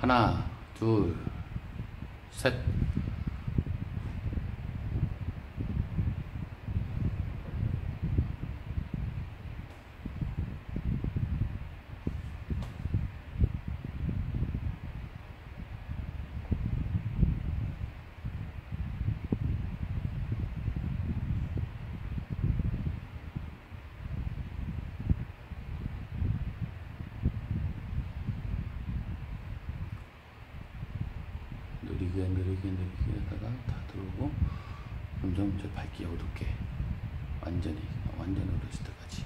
하나, 둘, 셋. 느리게 느리게 느리게 하다가 다 들어오고 점점 저 밝기 어둡게 완전히 완전 어두워질 때까지